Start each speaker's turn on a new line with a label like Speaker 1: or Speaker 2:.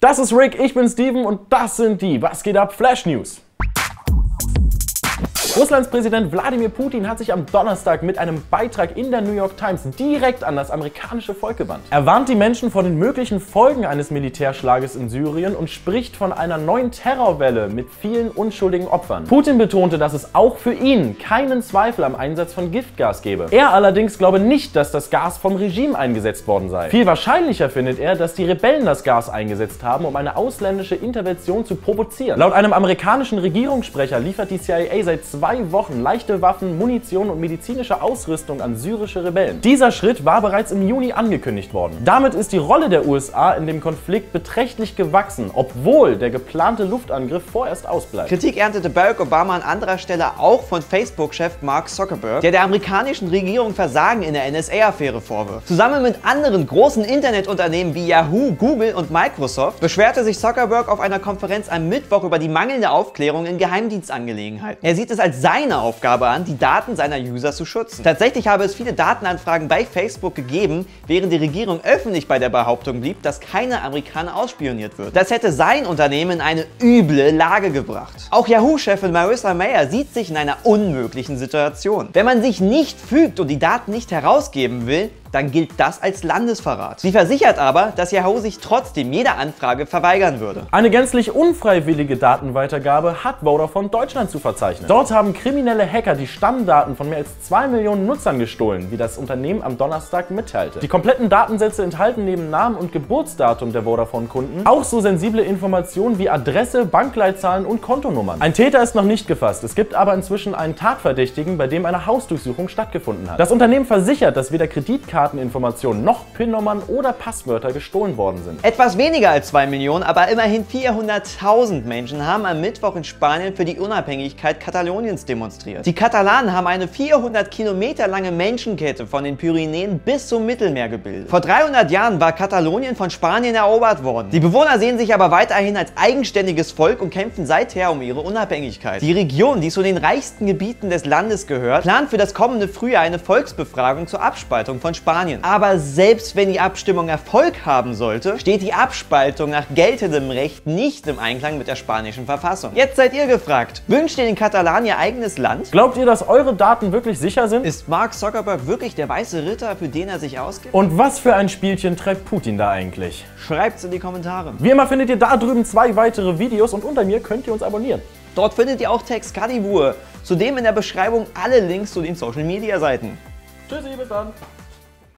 Speaker 1: Das ist Rick, ich bin Steven und das sind die Was geht ab Flash News. Russlands Präsident Wladimir Putin hat sich am Donnerstag mit einem Beitrag in der New York Times direkt an das amerikanische Volk gewandt. Er warnt die Menschen vor den möglichen Folgen eines Militärschlages in Syrien und spricht von einer neuen Terrorwelle mit vielen unschuldigen Opfern. Putin betonte, dass es auch für ihn keinen Zweifel am Einsatz von Giftgas gebe. Er allerdings glaube nicht, dass das Gas vom Regime eingesetzt worden sei. Viel wahrscheinlicher findet er, dass die Rebellen das Gas eingesetzt haben, um eine ausländische Intervention zu provozieren. Laut einem amerikanischen Regierungssprecher liefert die CIA seit zwei zwei Wochen leichte Waffen, Munition und medizinische Ausrüstung an syrische Rebellen. Dieser Schritt war bereits im Juni angekündigt worden. Damit ist die Rolle der USA in dem Konflikt beträchtlich gewachsen, obwohl der geplante Luftangriff vorerst ausbleibt.
Speaker 2: Kritik erntete Barack Obama an anderer Stelle auch von Facebook-Chef Mark Zuckerberg, der der amerikanischen Regierung Versagen in der NSA-Affäre vorwirft. Zusammen mit anderen großen Internetunternehmen wie Yahoo, Google und Microsoft beschwerte sich Zuckerberg auf einer Konferenz am Mittwoch über die mangelnde Aufklärung in Geheimdienstangelegenheiten. Er sieht es als als seine Aufgabe an, die Daten seiner User zu schützen. Tatsächlich habe es viele Datenanfragen bei Facebook gegeben, während die Regierung öffentlich bei der Behauptung blieb, dass keine Amerikaner ausspioniert wird. Das hätte sein Unternehmen in eine üble Lage gebracht. Auch Yahoo-Chefin Marissa Mayer sieht sich in einer unmöglichen Situation. Wenn man sich nicht fügt und die Daten nicht herausgeben will, dann gilt das als Landesverrat. Sie versichert aber, dass Yahoo sich trotzdem jeder Anfrage verweigern würde.
Speaker 1: Eine gänzlich unfreiwillige Datenweitergabe hat Vodafone Deutschland zu verzeichnen. Dort haben kriminelle Hacker die Stammdaten von mehr als 2 Millionen Nutzern gestohlen, wie das Unternehmen am Donnerstag mitteilte. Die kompletten Datensätze enthalten neben Namen und Geburtsdatum der Vodafone-Kunden auch so sensible Informationen wie Adresse, Bankleitzahlen und Kontonummern. Ein Täter ist noch nicht gefasst. Es gibt aber inzwischen einen Tatverdächtigen, bei dem eine Hausdurchsuchung stattgefunden hat. Das Unternehmen versichert, dass weder Kreditkarten Kreditkarteninformationen noch PIN-Nummern oder Passwörter gestohlen worden sind.
Speaker 2: Etwas weniger als 2 Millionen, aber immerhin 400.000 Menschen haben am Mittwoch in Spanien für die Unabhängigkeit Kataloniens demonstriert. Die Katalanen haben eine 400 Kilometer lange Menschenkette von den Pyrenäen bis zum Mittelmeer gebildet. Vor 300 Jahren war Katalonien von Spanien erobert worden. Die Bewohner sehen sich aber weiterhin als eigenständiges Volk und kämpfen seither um ihre Unabhängigkeit. Die Region, die zu den reichsten Gebieten des Landes gehört, plant für das kommende Frühjahr eine Volksbefragung zur Abspaltung von Spanien Spanien. Aber selbst wenn die Abstimmung Erfolg haben sollte, steht die Abspaltung nach geltendem Recht nicht im Einklang mit der spanischen Verfassung. Jetzt seid ihr gefragt, wünscht ihr den Katalanen ihr eigenes Land?
Speaker 1: Glaubt ihr, dass eure Daten wirklich sicher sind?
Speaker 2: Ist Mark Zuckerberg wirklich der weiße Ritter, für den er sich ausgibt?
Speaker 1: Und was für ein Spielchen treibt Putin da eigentlich?
Speaker 2: Schreibt's in die Kommentare.
Speaker 1: Wie immer findet ihr da drüben zwei weitere Videos und unter mir könnt ihr uns abonnieren.
Speaker 2: Dort findet ihr auch Textcalibur. Zudem in der Beschreibung alle Links zu den Social Media Seiten.
Speaker 1: Tschüssi, bis dann.